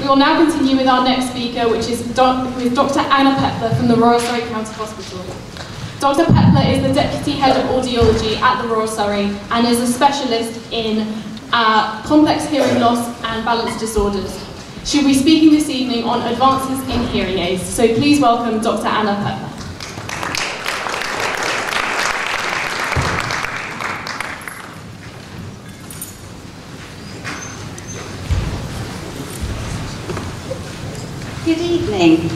We will now continue with our next speaker, which is doc with Dr. Anna Pepler from the Royal Surrey County Hospital. Dr. Pepler is the Deputy Head of Audiology at the Royal Surrey and is a specialist in uh, complex hearing loss and balance disorders. She'll be speaking this evening on advances in hearing aids, so please welcome Dr. Anna Pepler. Good evening,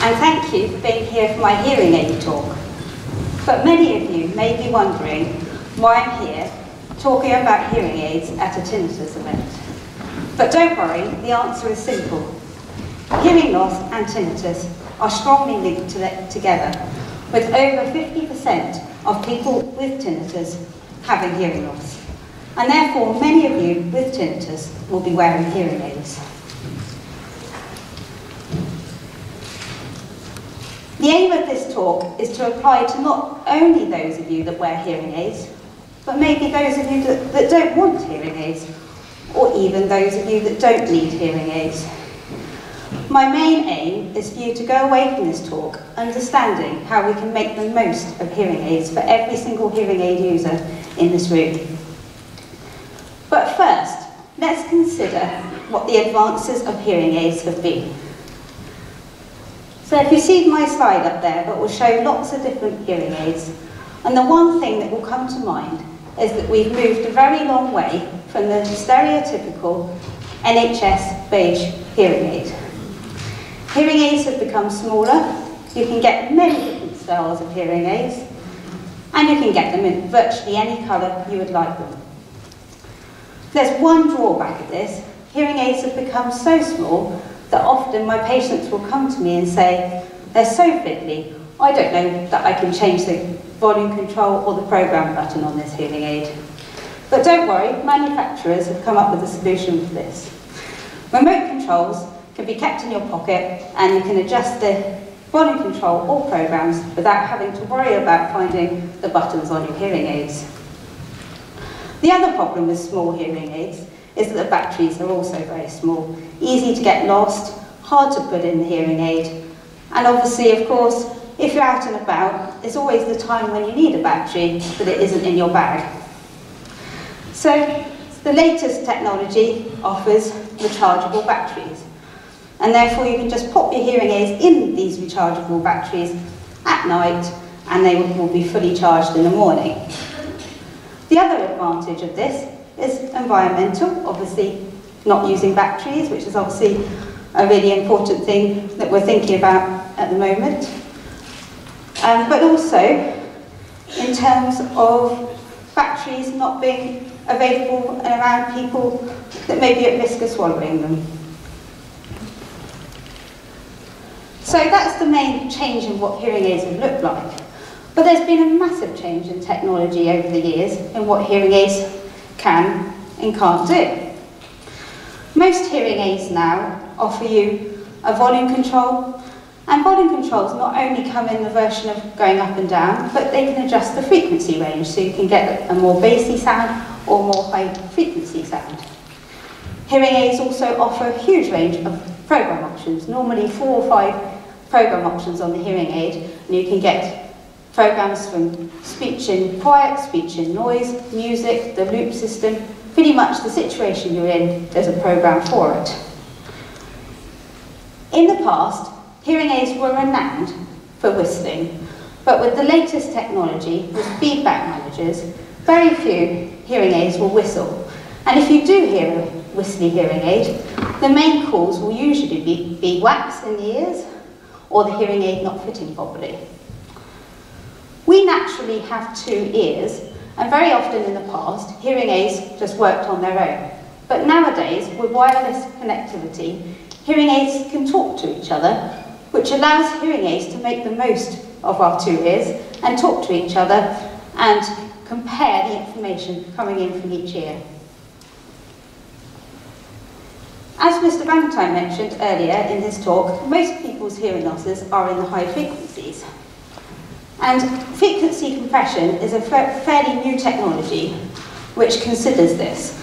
and thank you for being here for my hearing aid talk. But many of you may be wondering why I'm here talking about hearing aids at a tinnitus event. But don't worry, the answer is simple. Hearing loss and tinnitus are strongly linked to together, with over 50% of people with tinnitus having hearing loss. And therefore, many of you with tinnitus will be wearing hearing aids. The aim of this talk is to apply to not only those of you that wear hearing aids, but maybe those of you that, that don't want hearing aids, or even those of you that don't need hearing aids. My main aim is for you to go away from this talk understanding how we can make the most of hearing aids for every single hearing aid user in this room. But first, let's consider what the advances of hearing aids have been. So if you see my slide up there, that will show lots of different hearing aids. And the one thing that will come to mind is that we've moved a very long way from the stereotypical NHS beige hearing aid. Hearing aids have become smaller. You can get many different styles of hearing aids. And you can get them in virtually any colour you would like them. There's one drawback of this. Hearing aids have become so small that often my patients will come to me and say, they're so fiddly, I don't know that I can change the volume control or the program button on this hearing aid. But don't worry, manufacturers have come up with a solution for this. Remote controls can be kept in your pocket and you can adjust the volume control or programs without having to worry about finding the buttons on your hearing aids. The other problem with small hearing aids is that the batteries are also very small, easy to get lost, hard to put in the hearing aid, and obviously, of course, if you're out and about, it's always the time when you need a battery, but it isn't in your bag. So, the latest technology offers rechargeable batteries, and therefore you can just pop your hearing aids in these rechargeable batteries at night, and they will be fully charged in the morning. The other advantage of this is environmental, obviously not using batteries, which is obviously a really important thing that we're thinking about at the moment. Um, but also, in terms of batteries not being available and around people that may be at risk of swallowing them. So that's the main change in what hearing aids have looked like. But there's been a massive change in technology over the years in what hearing aids can and can't do. Most hearing aids now offer you a volume control, and volume controls not only come in the version of going up and down, but they can adjust the frequency range, so you can get a more bassy sound or more high frequency sound. Hearing aids also offer a huge range of program options, normally four or five program options on the hearing aid, and you can get programs from speech in quiet, speech in noise, music, the loop system, pretty much the situation you're in, there's a program for it. In the past, hearing aids were renowned for whistling, but with the latest technology, with feedback managers, very few hearing aids will whistle. And if you do hear a whistly hearing aid, the main cause will usually be, be wax in the ears or the hearing aid not fitting properly. We naturally have two ears, and very often in the past, hearing aids just worked on their own. But nowadays, with wireless connectivity, hearing aids can talk to each other, which allows hearing aids to make the most of our two ears and talk to each other and compare the information coming in from each ear. As Mr. Valentine mentioned earlier in his talk, most people's hearing losses are in the high frequencies. And frequency compression is a fairly new technology which considers this.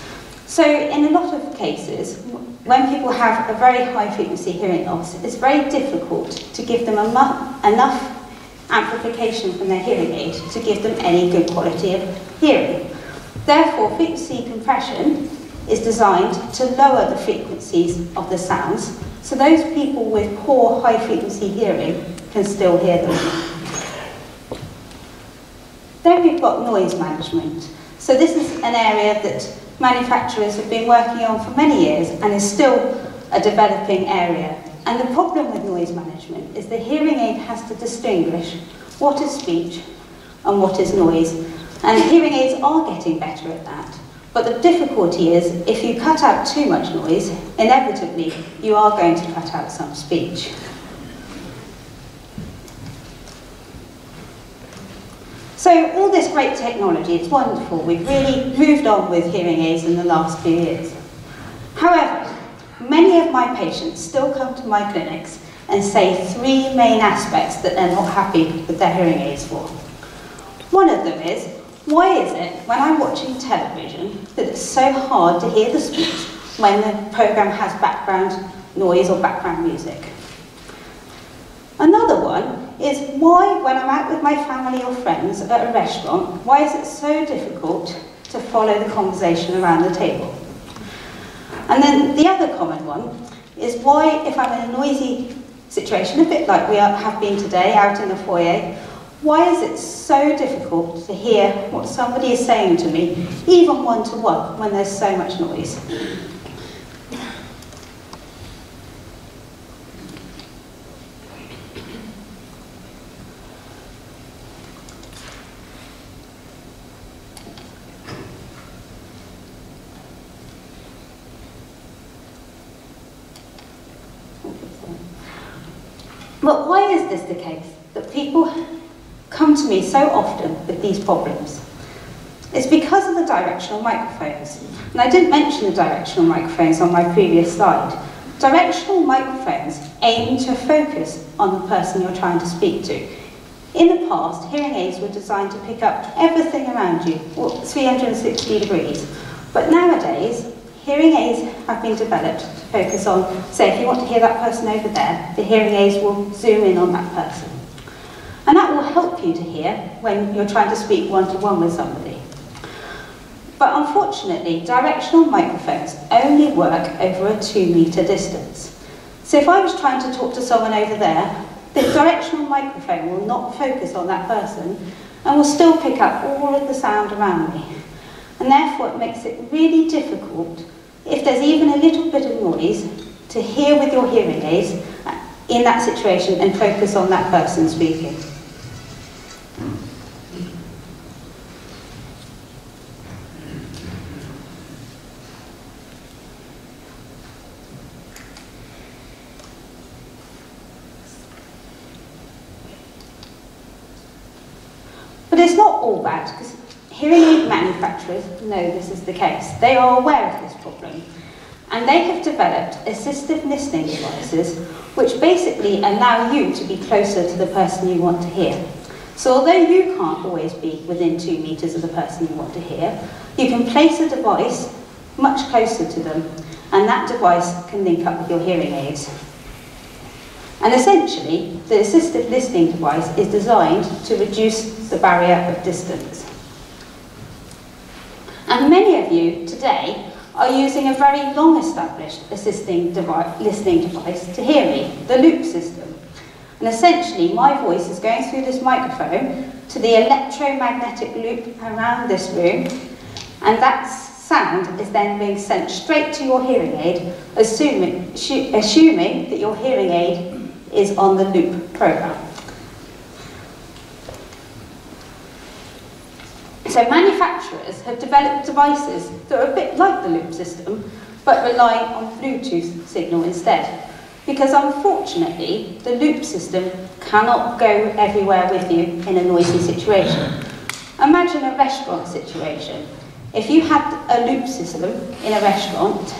So in a lot of cases, when people have a very high frequency hearing loss, it's very difficult to give them enough amplification from their hearing aid to give them any good quality of hearing. Therefore, frequency compression is designed to lower the frequencies of the sounds so those people with poor high frequency hearing can still hear them. Then we've got noise management. So this is an area that manufacturers have been working on for many years and is still a developing area. And the problem with noise management is the hearing aid has to distinguish what is speech and what is noise. And hearing aids are getting better at that. But the difficulty is, if you cut out too much noise, inevitably you are going to cut out some speech. So all this great technology, it's wonderful. We've really moved on with hearing aids in the last few years. However, many of my patients still come to my clinics and say three main aspects that they're not happy with their hearing aids for. One of them is, why is it when I'm watching television that it's so hard to hear the speech when the program has background noise or background music? Is why, when I'm out with my family or friends at a restaurant, why is it so difficult to follow the conversation around the table? And then the other common one is why, if I'm in a noisy situation, a bit like we are, have been today out in the foyer, why is it so difficult to hear what somebody is saying to me, even one-to-one, -one, when there's so much noise? But why is this the case, that people come to me so often with these problems. It's because of the directional microphones. And I didn't mention the directional microphones on my previous slide. Directional microphones aim to focus on the person you're trying to speak to. In the past, hearing aids were designed to pick up everything around you, 360 degrees. But nowadays, hearing aids have been developed to focus on, say, if you want to hear that person over there, the hearing aids will zoom in on that person. And that will help you to hear when you're trying to speak one-to-one -one with somebody. But unfortunately, directional microphones only work over a two metre distance. So if I was trying to talk to someone over there, the directional microphone will not focus on that person and will still pick up all of the sound around me. And therefore it makes it really difficult, if there's even a little bit of noise, to hear with your hearing aids in that situation and focus on that person speaking. It's not all bad, because hearing aid manufacturers know this is the case. They are aware of this problem. And they have developed assistive listening devices which basically allow you to be closer to the person you want to hear. So although you can't always be within two metres of the person you want to hear, you can place a device much closer to them and that device can link up with your hearing aids. And essentially, the assistive listening device is designed to reduce the barrier of distance. And many of you today are using a very long established assisting device, listening device to hear me, the loop system. And essentially, my voice is going through this microphone to the electromagnetic loop around this room, and that sound is then being sent straight to your hearing aid, assuming, assuming that your hearing aid is on the loop program. So manufacturers have developed devices that are a bit like the loop system, but rely on Bluetooth signal instead. Because unfortunately, the loop system cannot go everywhere with you in a noisy situation. Imagine a restaurant situation. If you had a loop system in a restaurant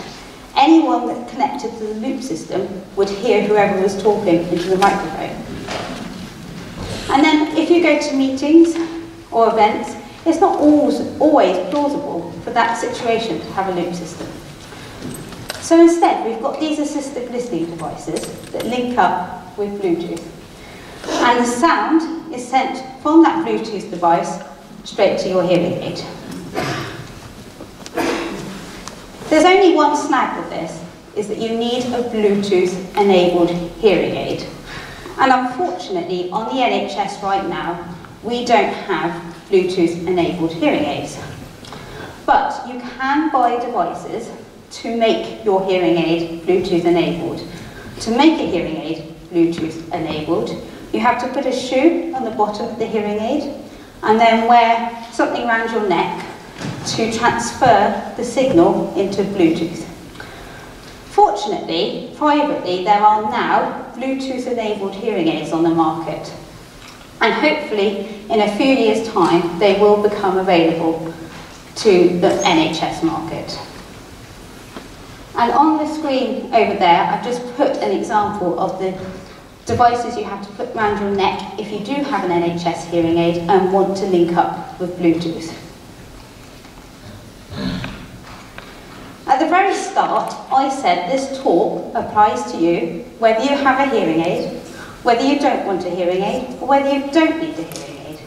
anyone that connected to the loop system would hear whoever was talking into the microphone. And then if you go to meetings or events, it's not always, plausible for that situation to have a loop system. So instead, we've got these assistive listening devices that link up with Bluetooth. And the sound is sent from that Bluetooth device straight to your hearing aid. There's only one snag with this, is that you need a Bluetooth-enabled hearing aid. And unfortunately, on the NHS right now, we don't have Bluetooth-enabled hearing aids. But you can buy devices to make your hearing aid Bluetooth-enabled. To make a hearing aid Bluetooth-enabled, you have to put a shoe on the bottom of the hearing aid and then wear something around your neck to transfer the signal into Bluetooth. Fortunately, privately, there are now Bluetooth-enabled hearing aids on the market. And hopefully, in a few years' time, they will become available to the NHS market. And on the screen over there, I've just put an example of the devices you have to put around your neck if you do have an NHS hearing aid and want to link up with Bluetooth. At the very start, I said this talk applies to you whether you have a hearing aid, whether you don't want a hearing aid, or whether you don't need a hearing aid.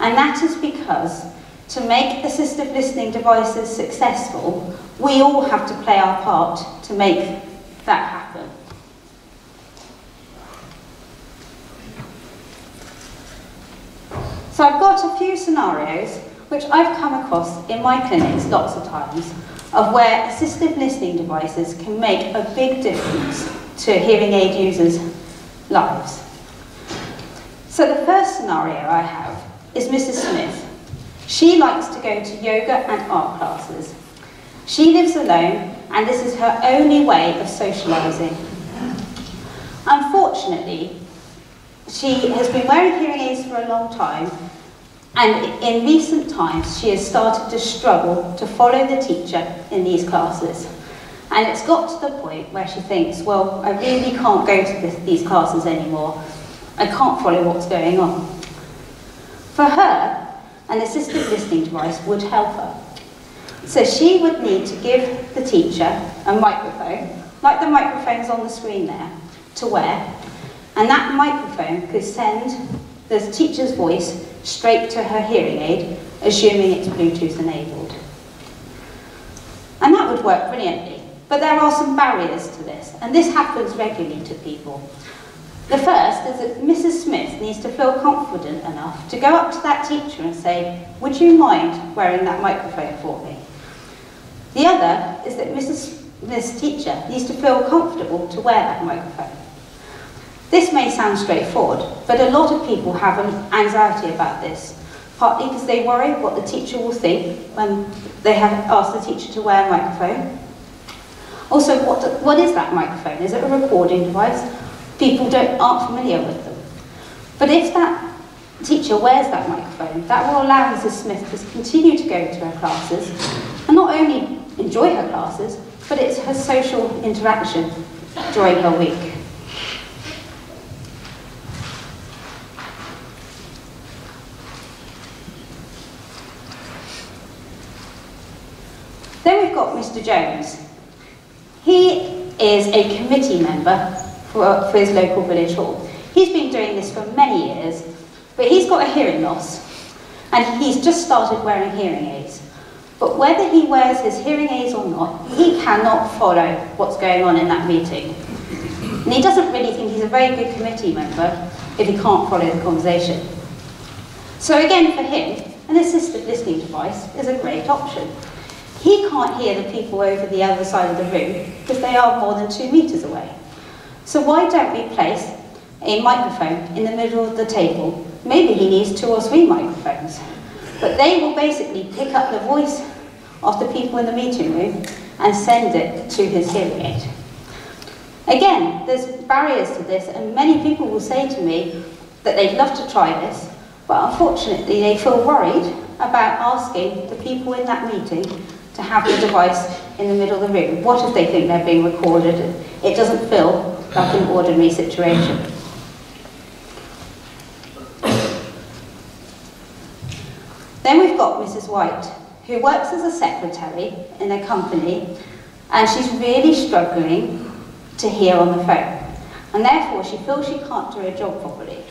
And that is because to make assistive listening devices successful, we all have to play our part to make that happen. So I've got a few scenarios which I've come across in my clinics lots of times of where assistive listening devices can make a big difference to hearing aid users' lives. So the first scenario I have is Mrs. Smith. She likes to go to yoga and art classes. She lives alone and this is her only way of socialising. Unfortunately, she has been wearing hearing aids for a long time and in recent times, she has started to struggle to follow the teacher in these classes. And it's got to the point where she thinks, well, I really can't go to this, these classes anymore. I can't follow what's going on. For her, an assistive listening device would help her. So she would need to give the teacher a microphone, like the microphones on the screen there, to wear. And that microphone could send the teacher's voice straight to her hearing aid, assuming it's Bluetooth enabled. And that would work brilliantly. But there are some barriers to this, and this happens regularly to people. The first is that Mrs. Smith needs to feel confident enough to go up to that teacher and say, would you mind wearing that microphone for me? The other is that Mrs. This teacher needs to feel comfortable to wear that microphone. This may sound straightforward, but a lot of people have an anxiety about this, partly because they worry what the teacher will think when they have asked the teacher to wear a microphone. Also, what, what is that microphone? Is it a recording device? People don't, aren't familiar with them. But if that teacher wears that microphone, that will allow Mrs. Smith to continue to go to her classes and not only enjoy her classes, but it's her social interaction during her week. Then we've got Mr Jones. He is a committee member for, for his local village hall. He's been doing this for many years, but he's got a hearing loss, and he's just started wearing hearing aids. But whether he wears his hearing aids or not, he cannot follow what's going on in that meeting. And he doesn't really think he's a very good committee member if he can't follow the conversation. So again, for him, an assistive listening device is a great option. He can't hear the people over the other side of the room because they are more than two metres away. So why don't we place a microphone in the middle of the table? Maybe he needs two or three microphones. But they will basically pick up the voice of the people in the meeting room and send it to his hearing aid. Again, there's barriers to this, and many people will say to me that they'd love to try this, but unfortunately they feel worried about asking the people in that meeting to have the device in the middle of the room. What if they think they're being recorded? It doesn't feel like an ordinary situation. Then we've got Mrs. White, who works as a secretary in a company and she's really struggling to hear on the phone. And therefore, she feels she can't do her job properly.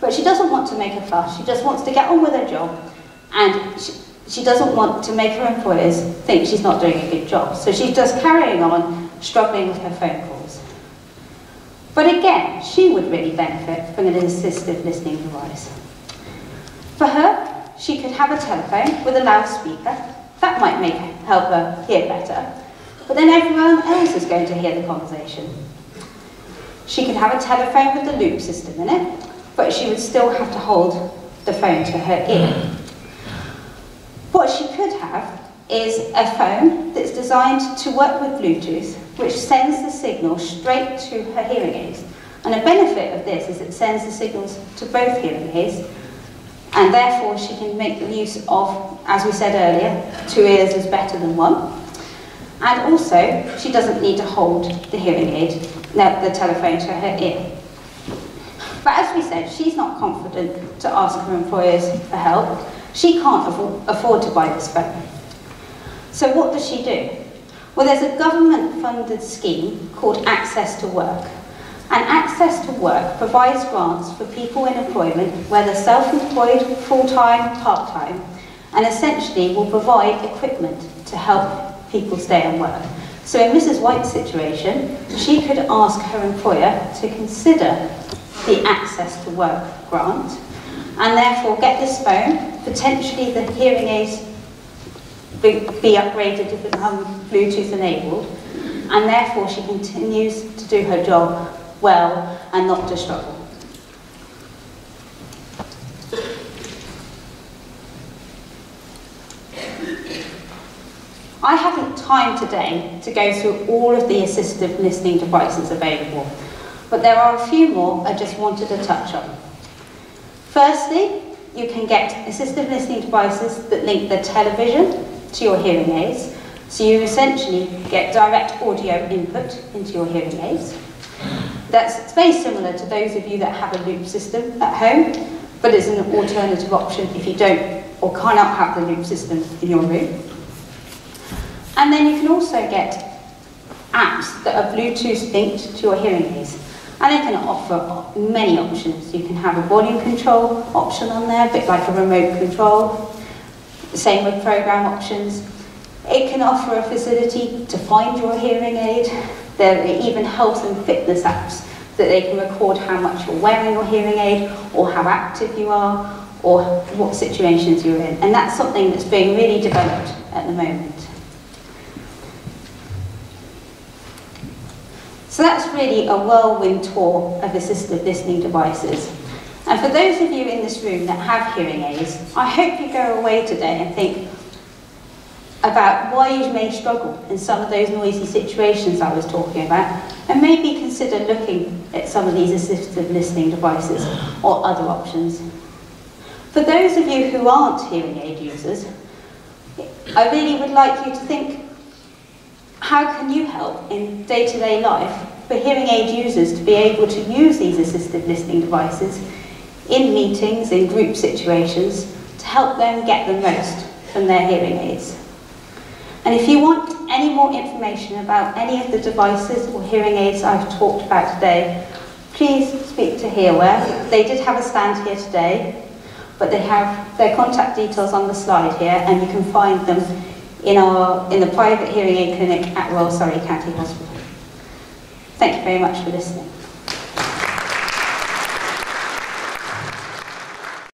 But she doesn't want to make a fuss, she just wants to get on with her job, and she, she doesn't want to make her employers think she's not doing a good job. So she's just carrying on, struggling with her phone. But again, she would really benefit from an assistive listening device. For her, she could have a telephone with a loudspeaker. That might make help her hear better. But then everyone else is going to hear the conversation. She could have a telephone with the loop system in it, but she would still have to hold the phone to her ear. What she could have is a phone that's designed to work with Bluetooth, which sends the signal straight to her hearing aids. And a benefit of this is it sends the signals to both hearing aids, and therefore she can make use of, as we said earlier, two ears is better than one. And also, she doesn't need to hold the hearing aid, the telephone to her ear. But as we said, she's not confident to ask her employers for help, she can't afford to buy this phone. So what does she do? Well, there's a government-funded scheme called Access to Work. And Access to Work provides grants for people in employment, whether self-employed, full-time, part-time, and essentially will provide equipment to help people stay and work. So in Mrs. White's situation, she could ask her employer to consider the Access to Work grant and therefore get this phone, potentially the hearing aids be, upgraded to become Bluetooth enabled, and therefore she continues to do her job well and not to struggle. I haven't time today to go through all of the assistive listening devices available, but there are a few more I just wanted to touch on. Firstly, you can get assistive listening devices that link the television to your hearing aids. So you essentially get direct audio input into your hearing aids. That's very similar to those of you that have a loop system at home, but it's an alternative option if you don't or cannot have the loop system in your room. And then you can also get apps that are Bluetooth linked to your hearing aids. And it can offer many options. You can have a volume control option on there, a bit like a remote control. The same with program options. It can offer a facility to find your hearing aid. There are even health and fitness apps that they can record how much you're wearing your hearing aid or how active you are or what situations you're in. And that's something that's being really developed at the moment. So that's really a whirlwind tour of assistive listening devices. And for those of you in this room that have hearing aids, I hope you go away today and think about why you may struggle in some of those noisy situations I was talking about, and maybe consider looking at some of these assistive listening devices or other options. For those of you who aren't hearing aid users, I really would like you to think, how can you help in day-to-day -day life for hearing aid users to be able to use these assistive listening devices in meetings, in group situations, to help them get the most from their hearing aids. And if you want any more information about any of the devices or hearing aids I've talked about today, please speak to Hearware. They did have a stand here today, but they have their contact details on the slide here, and you can find them in, our, in the private hearing aid clinic at Royal Surrey County Hospital. Thank you very much for listening.